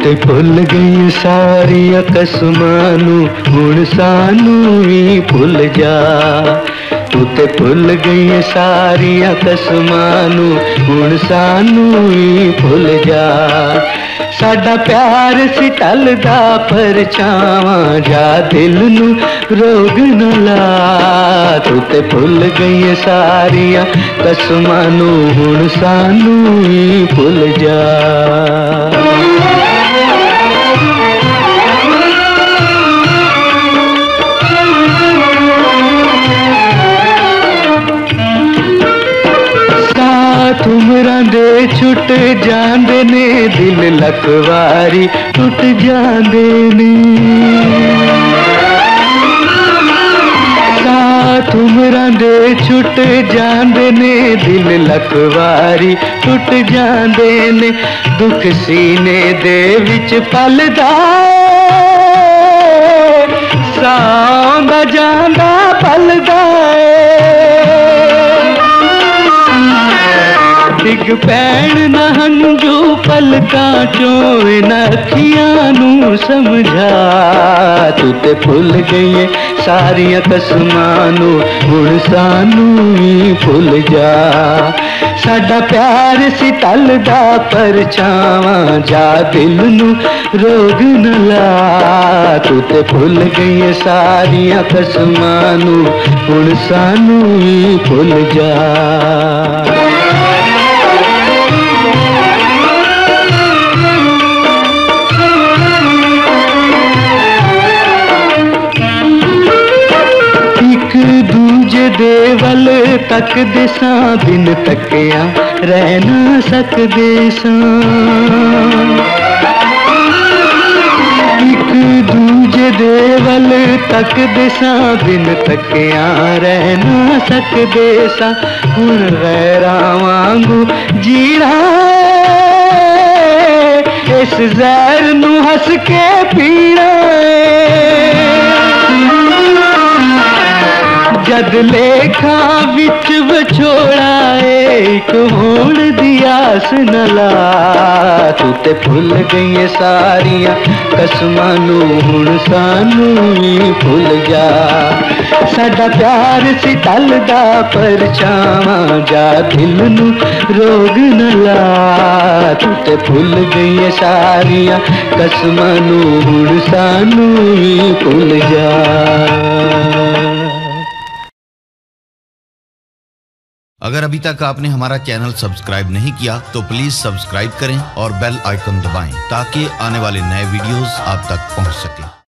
ਤੂੰ ਤੇ ਭੁੱਲ ਗਈ ਸਾਰੀਆਂ ਕਸਮਾਂ ਨੂੰ ਹੁਣ ਸਾਨੂੰ ਵੀ ਭੁੱਲ ਜਾ ਤੂੰ ਤੇ ਭੁੱਲ ਗਈ ਸਾਰੀਆਂ ਕਸਮਾਂ ਨੂੰ ਹੁਣ ਸਾਨੂੰ ਵੀ ਭੁੱਲ ਜਾ ਸਾਡਾ ਪਿਆਰ ਸੀ ਟਲਦਾ ਪਰਛਾਵਾਂ ਜਾ ਦਿਲ ਨੂੰ ਰੋਗ ਨਾ ਲਾ ਤੂੰ ਤੇ ਭੁੱਲ ਗਈ ਸਾਰੀਆਂ ਕਸਮਾਂ ਨੂੰ ਹੁਣ ਸਾਨੂੰ ਵੀ ਭੁੱਲ ਜਾ ਉਮਰਾਂ ਦੇ ਛੁੱਟ ਜਾਂਦੇ ਨੇ ਦਿਲ ਲਖਵਾਰੀ ਟੁੱਟ ਜਾਂਦੇ ਨੇ ਸਾਥ ਉਮਰਾਂ ਦੇ ਛੁੱਟ ਜਾਂਦੇ ਨੇ ਦਿਲ ਲਖਵਾਰੀ ਟੁੱਟ ਜਾਂਦੇ ਨੇ ਦੁੱਖ ਸੀਨੇ ਦੇ ਵਿੱਚ ਪਲਦਾ डिग पैण नो पलका पल काचो न अखियानू समझा। तू ते भुल गई सारिया कसमानू हूँ सानू ही भुल जा। साडा प्यार सी तल दा परछावा जा दिल नू रोग न ला। तू ते भुल गई सारिया कसमानू हूँ सानू ही भुल जा। देवल तक दिसा बिन तकया रह ना सकदे एक दूजे देवल तक दिसा बिन तकया रह ना सकदे हूँ हुन गैरा वांगू जीरा इस जहर हंस के पीड़ा जद लेखा बिच बछोड़ाए कूड़ मूड़ दिया सुनला तू ते भुल गई सारिया कसमानू, हुण सानू भूल जा। साडा प्यार सी टलदा परछावा जा दिल नू रोग न ला तू ते भुल गई सारिया कसमानू, हुण सानू भुल जा। अगर अभी तक आपने हमारा चैनल सब्सक्राइब नहीं किया तो प्लीज़ सब्सक्राइब करें और बेल आइकन दबाएँ ताकि आने वाले नए वीडियोस आप तक पहुँच सकें।